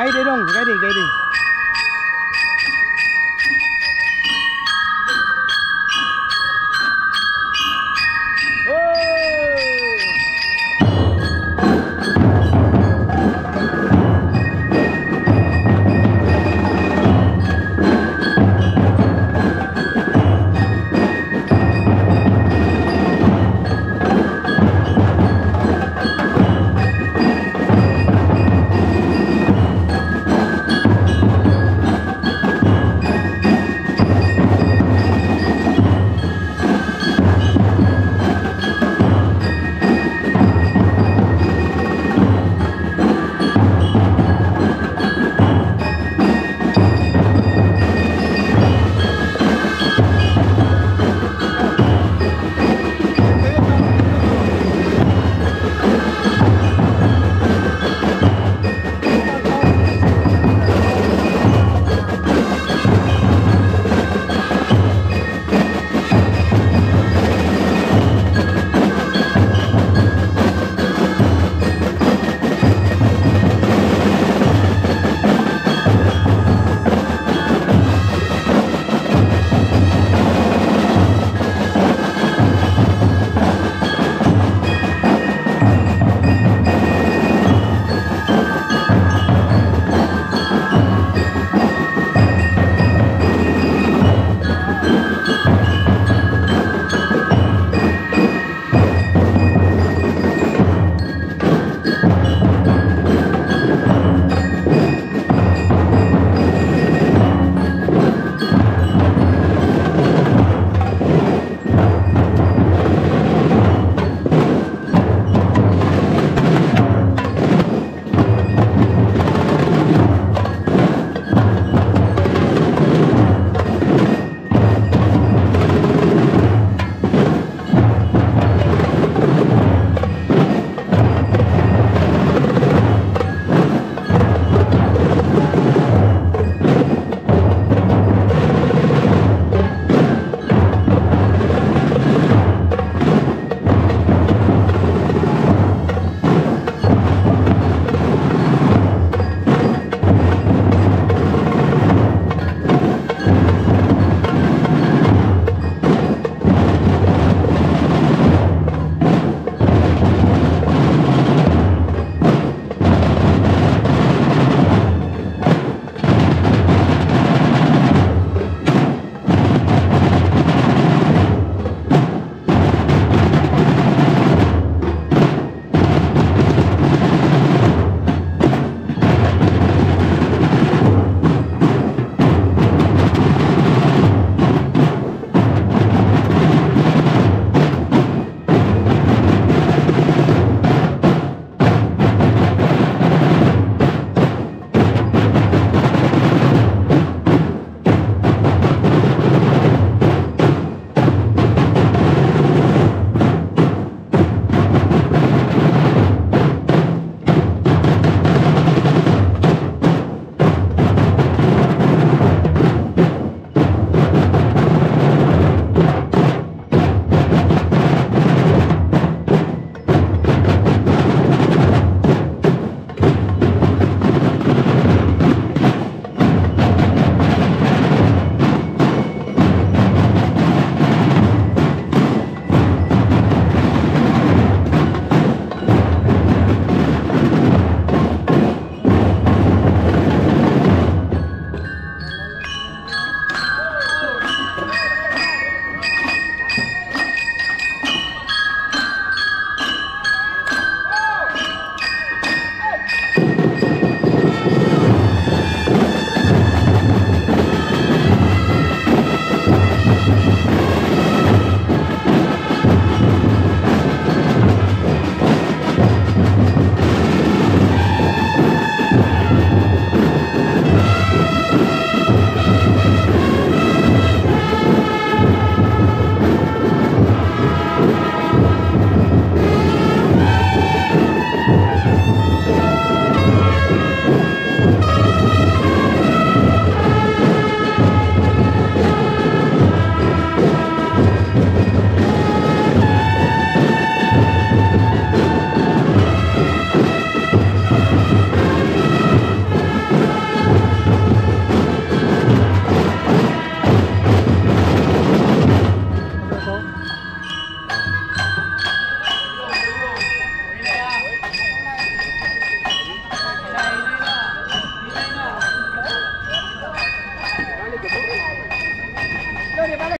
该这种，该的该的。